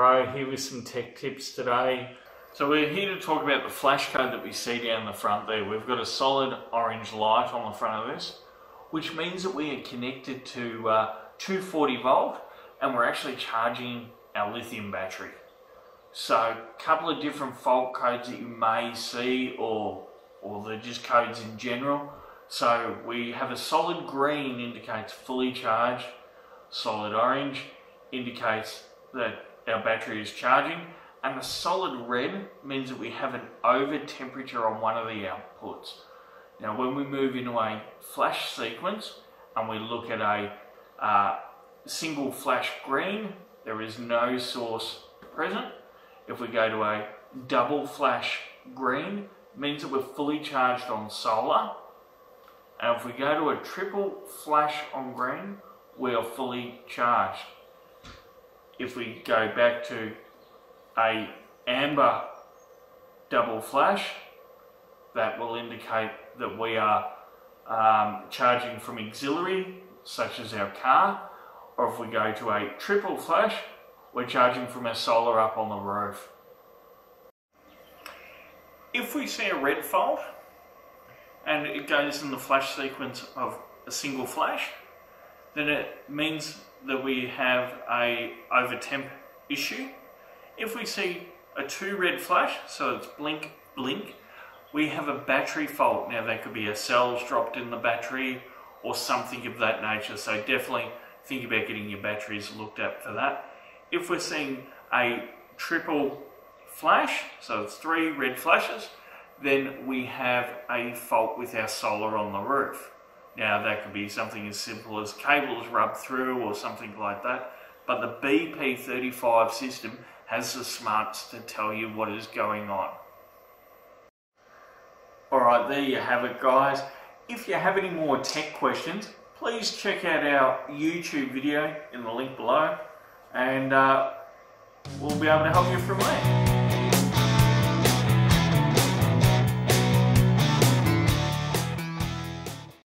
with some tech tips today. So we're here to talk about the flash code that we see down the front there. We've got a solid orange light on the front of this, which means that we are connected to uh, 240 volt and we're actually charging our lithium battery. So a couple of different fault codes that you may see or, or they're just codes in general. So we have a solid green indicates fully charged, solid orange indicates that our battery is charging and the solid red means that we have an over temperature on one of the outputs. Now when we move into a flash sequence and we look at a uh, single flash green, there is no source present. If we go to a double flash green, means that we're fully charged on solar. And if we go to a triple flash on green, we are fully charged. If we go back to a amber double flash, that will indicate that we are um, charging from auxiliary, such as our car, or if we go to a triple flash, we're charging from our solar up on the roof. If we see a red fault, and it goes in the flash sequence of a single flash, then it means that we have a over temp issue. If we see a two red flash, so it's blink, blink, we have a battery fault. Now that could be a cell's dropped in the battery or something of that nature. So definitely think about getting your batteries looked at for that. If we're seeing a triple flash, so it's three red flashes, then we have a fault with our solar on the roof. Now that could be something as simple as cables rubbed through or something like that. But the BP35 system has the smarts to tell you what is going on. Alright, there you have it guys. If you have any more tech questions, please check out our YouTube video in the link below and uh, we'll be able to help you from there.